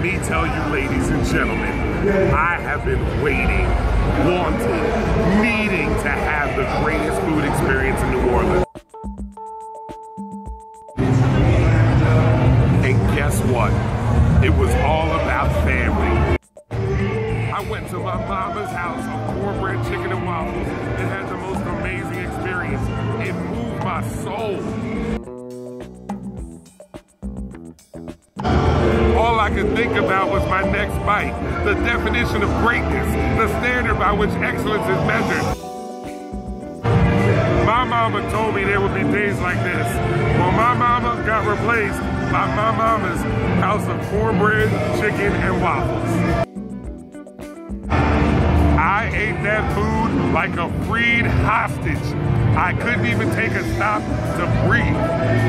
let me tell you, ladies and gentlemen, I have been waiting, wanting, needing to have the greatest food experience in New Orleans. And guess what? It was all about family. I went to Ma Momma's house of cornbread, chicken, and waffles and had the most amazing experience. It moved my soul. I could think about was my next bite, the definition of greatness, the standard by which excellence is measured. My mama told me there would be days like this. Well, my mama got replaced by Ma Momma's house of cornbread, chicken, and waffles. I ate that food like a freed hostage. I couldn't even take a stop to breathe.